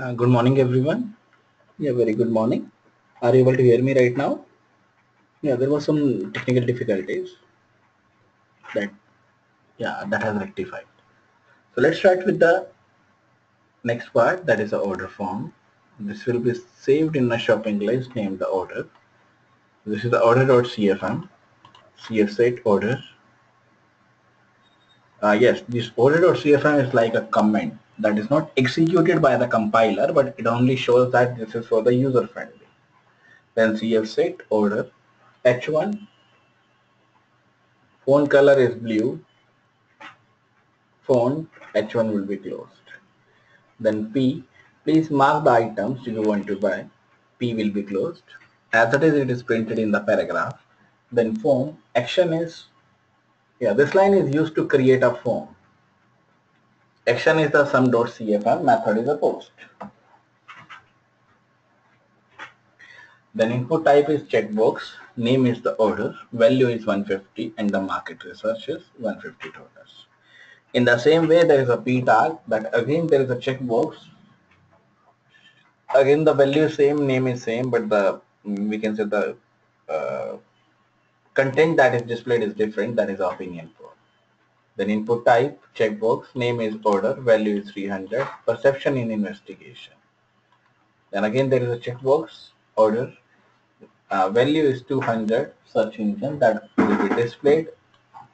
Uh, good morning, everyone. Yeah, very good morning. Are you able to hear me right now? Yeah, there was some technical difficulties that, yeah, that has rectified. So let's start with the next part, that is the order form. This will be saved in a shopping list named the order. This is the order.cfm, cfset order. Uh, yes, this order.cfm is like a comment that is not executed by the compiler, but it only shows that this is for the user friendly. Then cf set order h1 font color is blue. Font h1 will be closed. Then p please mark the items you want to buy. P will be closed. As it is it is printed in the paragraph. Then form action is yeah this line is used to create a form action is the sum.cfm method is a post. Then input type is checkbox name is the order value is 150 and the market research is 150 dollars. In the same way there is a p tag that again there is a checkbox. Again the value is same name is same but the we can say the uh, content that is displayed is different that is opinion for then input type, checkbox, name is order, value is 300, perception in investigation. Then again there is a checkbox, order, uh, value is 200, search engine that will be displayed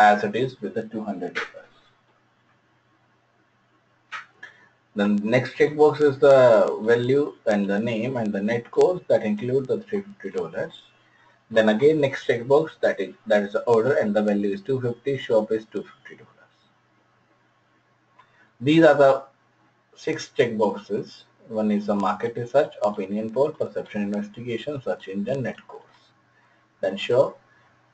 as it is with the 200 dollars. Then next checkbox is the value and the name and the net cost that include the 350 dollars. Then again next checkbox that is that is the order and the value is 250, shop is 250 dollars. These are the six checkboxes. One is the market research, opinion poll, perception investigation, search engine, net course. Then show.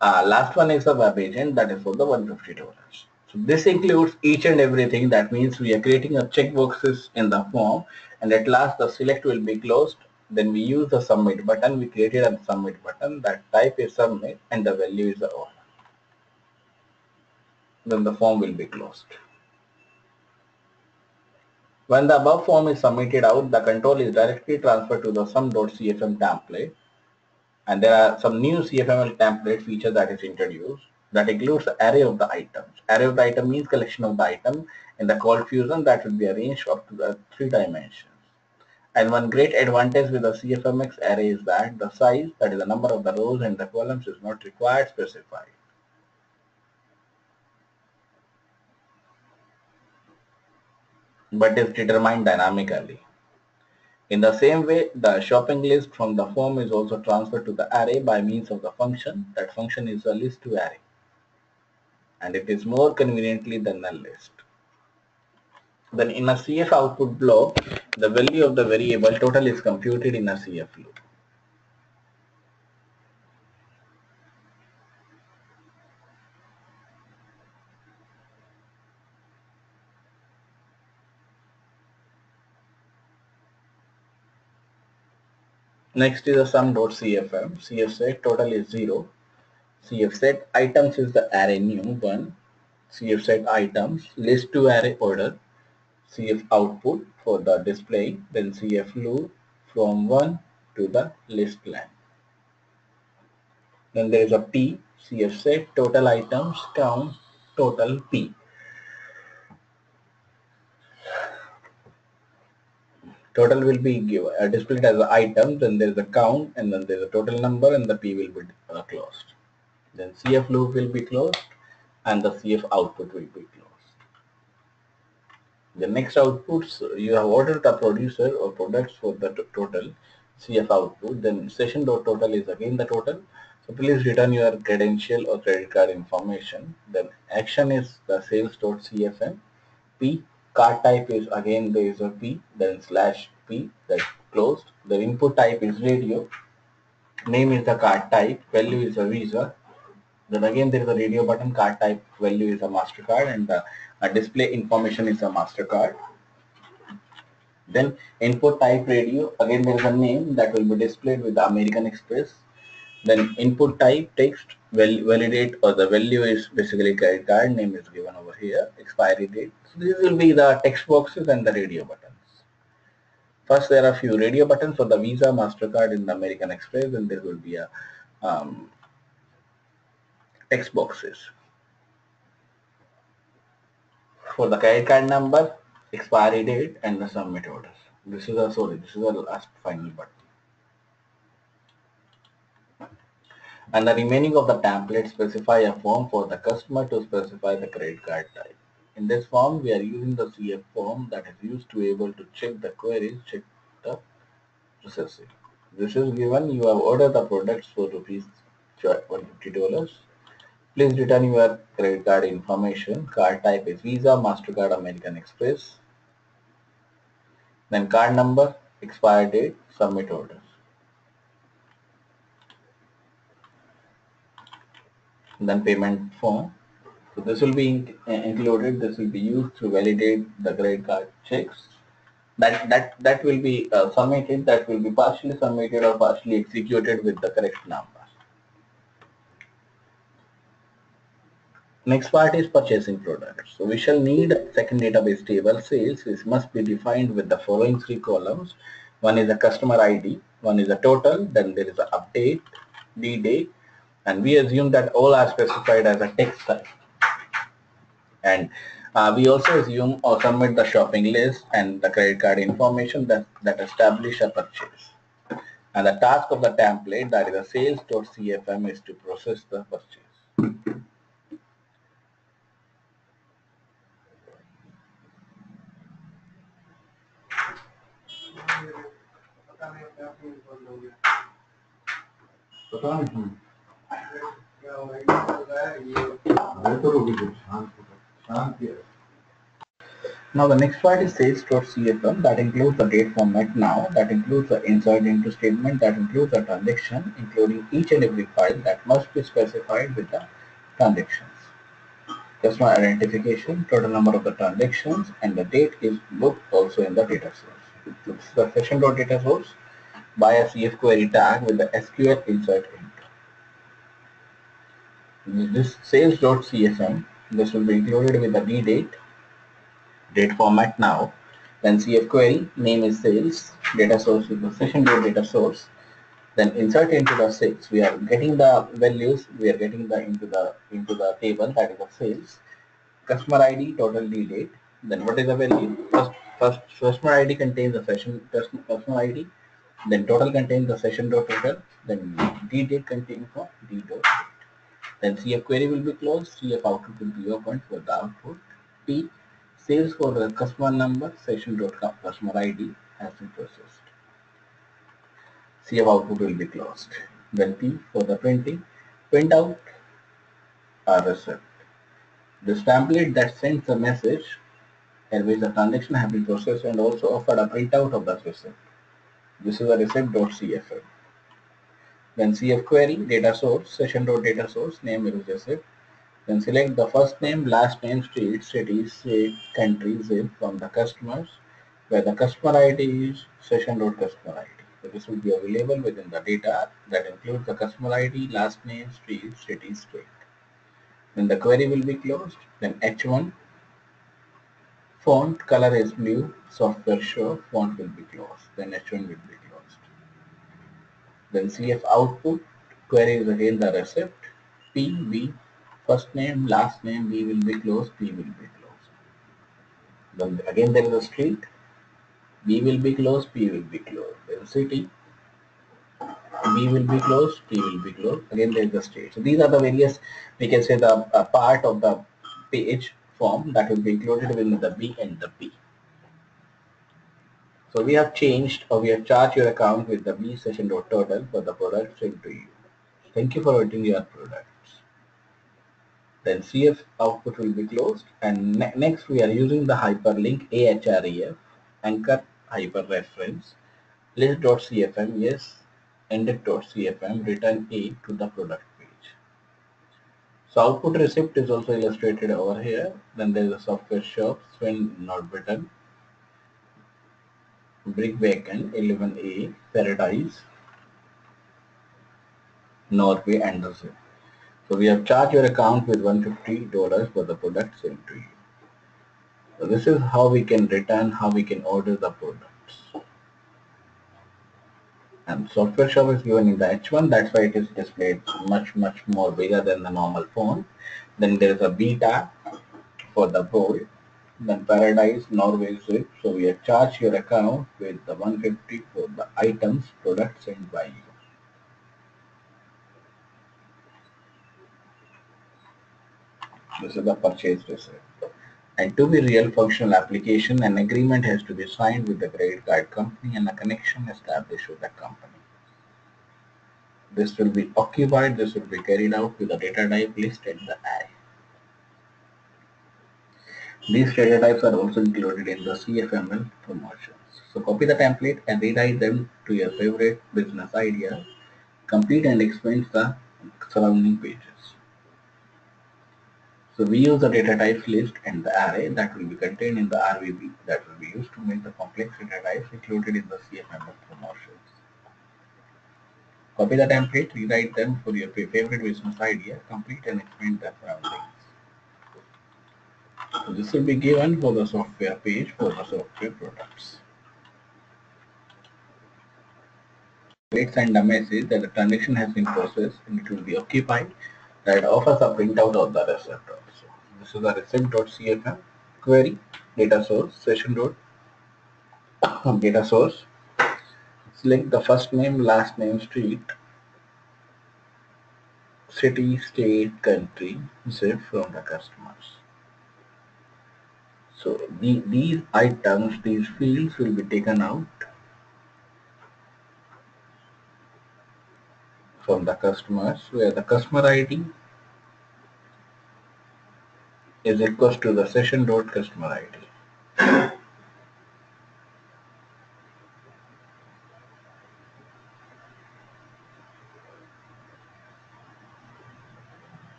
Uh, last one is the web agent that is for the $150. So this includes each and everything. That means we are creating a checkboxes in the form and at last the select will be closed. Then we use the submit button. We created a submit button that type is submit and the value is the order. Then the form will be closed. When the above form is submitted out, the control is directly transferred to the sum.cfm template. And there are some new CFML template feature that is introduced that includes array of the items. Array of the item means collection of the item in the ColdFusion that will be arranged up to the three dimensions. And one great advantage with the CFMX array is that the size, that is the number of the rows and the columns is not required specified. But is determined dynamically. In the same way, the shopping list from the form is also transferred to the array by means of the function. That function is a list to array. And it is more conveniently than a list. Then in a CF output block, the value of the variable total is computed in a CF loop. Next is the sum.cfm. CF set total is 0. CF set items is the array new 1. CF set items list to array order. CF output for the display. Then CF loop from 1 to the list line. Then there is a P. CF set total items count total P. total will be given, uh, displayed as an item, then there is a count, and then there is a total number, and the P will be uh, closed. Then CF loop will be closed, and the CF output will be closed. The next outputs, you have ordered the producer or products for the total CF output, then session total is again the total. So please return your credential or credit card information. Then action is the sales dot CFM. P card type is again is a P, then slash P that closed. The input type is radio. Name is the card type. Value is a Visa. Then again there is a radio button. Card type value is a Mastercard, and the uh, display information is a Mastercard. Then input type radio. Again there is a name that will be displayed with the American Express. Then input type text val validate or the value is basically credit card name is given over here. Expiry date. So these will be the text boxes and the radio buttons. First, there are few radio buttons for the Visa, MasterCard in the American Express, and there will be a um, text boxes. For the credit card number, expiry date, and the submit orders. This is a sorry, this is the last final button. And the remaining of the template specify a form for the customer to specify the credit card type. In this form, we are using the CF form that is used to able to check the queries, check the processing. This is given you have ordered the products for rupees $150. Please return your credit card information. Card type is Visa, MasterCard, American Express. Then card number, expire date, submit orders. then payment form. So this will be uh, included. This will be used to validate the credit card checks. That that that will be uh, submitted. That will be partially submitted or partially executed with the correct number. Next part is purchasing products. So we shall need second database table sales. This must be defined with the following three columns. One is a customer ID, one is a total, then there is an update, the date, and we assume that all are specified as a text type. And uh, we also assume or submit the shopping list and the credit card information that, that establish a purchase. And the task of the template that is a sales.cfm is to process the purchase. Now the next part is sales.cfm that includes the date format now, that includes the insert into statement, that includes the transaction, including each and every file that must be specified with the transactions. Customer identification, total number of the transactions, and the date is booked also in the data source. This is the session.data source by a CF query tag with the SQL insert into. This sales.cfm, this will be included with the D date date format now. Then CF query, name is sales, data source is the session date data source. Then insert into the six. We are getting the values, we are getting the into the into the table that is the sales. Customer ID, total D date. Then what is the value? First, first customer ID contains the session customer ID. Then total contains the session dot total. Then D date contains the D dot. Then CF query will be closed. CF output will be opened for the output. P sales for the customer number session.com customer ID has been processed. CF output will be closed. Then P for the printing, print out a receipt. This template that sends a message in which the transaction has been processed and also offered a printout of the receipt. This is a receipt.cfm. Then CF query, data source, session.data source, name is receipt. Then select the first name, last name, street, city, state, country, zip from the customers, where the customer ID is session.customer ID. So this will be available within the data that includes the customer ID, last name, street, city, state. Then the query will be closed. Then H1 font color is blue, software show, font will be closed. Then H1 will be closed. Then CF output, query is again the receipt, P, B, first name, last name, B will be closed, P will be closed. Then again there is a street, B will be closed, P will be closed. Then city, B will be closed, P will be closed. Again there is the state. So these are the various, we can say the uh, part of the page form that will be included within the B and the P. So we have changed or we have charged your account with the B session total for the product sent to you. Thank you for ordering your products. Then CF output will be closed and ne next we are using the hyperlink AHREF anchor hyper reference list.cfm yes index.cfm return A to the product page. So output receipt is also illustrated over here. Then there is a software shop, Sven Nordbritton, Brick Bacon, 11A, Paradise, Norway, Anderson. So we have charged your account with $150 for the product sent to you. So this is how we can return, how we can order the products. and software shop is given in the H1 that's why it is displayed much much more bigger than the normal phone then there is a beta for the bold then paradise norway zip so we have charged your account with the 150 for the items products sent by you this is the purchase receipt and to be real functional application, an agreement has to be signed with the credit card company and a connection established with the company. This will be occupied, this will be carried out with the data type listed in the array. These data types are also included in the CFML promotions. So copy the template and rewrite them to your favorite business idea. Complete and explain the surrounding pages. So we use the data types list and the array that will be contained in the RVB that will be used to make the complex data types included in the CFML promotions. Copy the template, rewrite them for your favorite business idea, complete and explain the surroundings. This will be given for the software page for the software products. Let's send a message that the transaction has been processed and it will be occupied that offers a printout of the receipt also. This is the receipt.cfm query data source session dot data source. Select the first name, last name, street, city, state, country, zip from the customers. So the, these items, these fields will be taken out from the customers where the customer ID is equals to the session dot customer ID.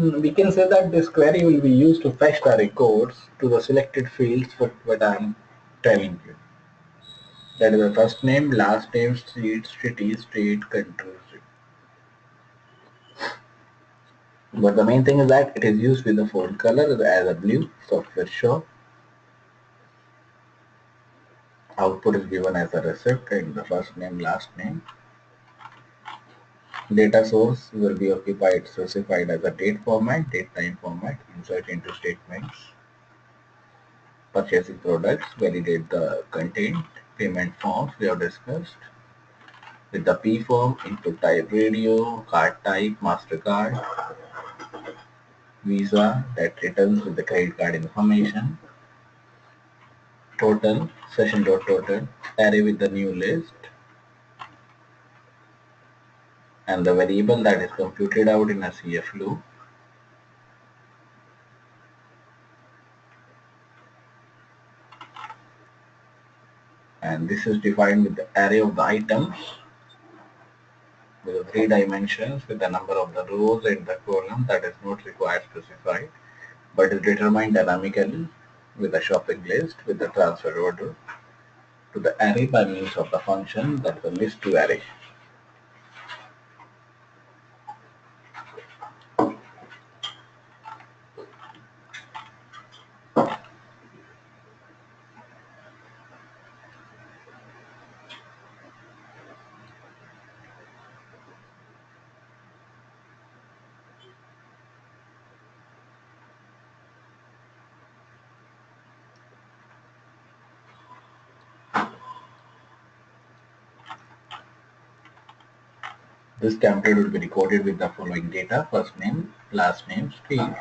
Hmm, we can say that this query will be used to fetch the records to the selected fields what, what I am telling you. That is the first name, last name, street, city, state, country. But the main thing is that it is used with the font color as a blue software show. Output is given as a receipt and the first name, last name. Data source will be occupied specified as a date format, date time format, insert into statements. Purchasing products, validate the content, payment forms we have discussed. With the P form, input type radio, card type, MasterCard, Visa that returns with the credit card information, total, session dot total, array with the new list, and the variable that is computed out in a CF loop. And this is defined with the array of the items with the three dimensions with the number of the rows and the column that is not required specified but is determined dynamically with the shopping list with the transfer order to the array by means of the function that the list to array. This template will be recorded with the following data, first name, last name, street,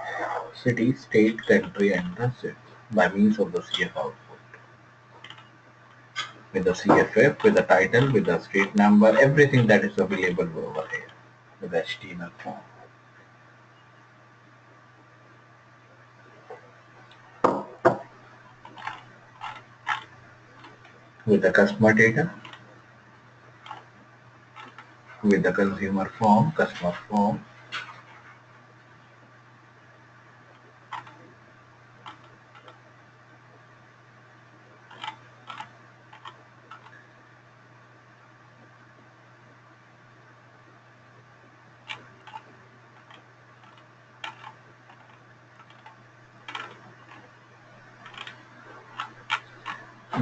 city, state, country, and the zip by means of the CF output. With the CFF, with the title, with the street number, everything that is available over here with the HTML form. With the customer data, with the consumer form, customer form.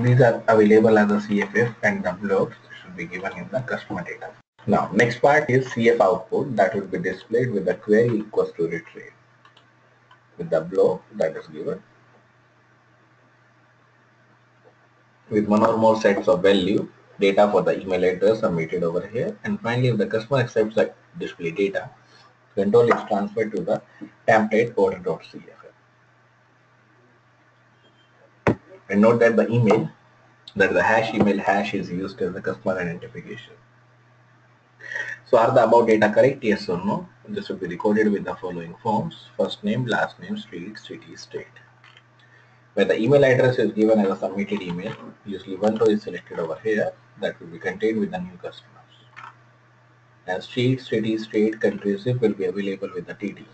These are available as a CFF and the blocks should be given in the customer data. Now next part is CF output that will be displayed with the query equals to retrieve. With the blob that is given. With one or more sets of value data for the email address submitted over here. And finally if the customer accepts the display data control is transferred to the template order.cfm and note that the email that the hash email hash is used as the customer identification so are the above data correct? Yes or no? This will be recorded with the following forms. First name last name street city state. Where the email address is given as a submitted email usually one row is selected over here. That will be contained with the new customers. And street city state country zip will be available with the TD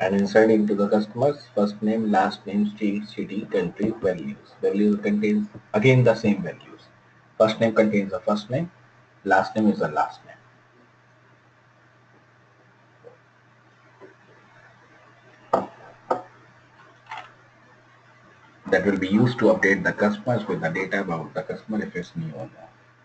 and inside into the customers first name, last name, street, city, country, values. Values contains again the same values. First name contains the first name, last name is the last name. That will be used to update the customers with the data about the customer if it's new or not.